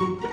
Thank you.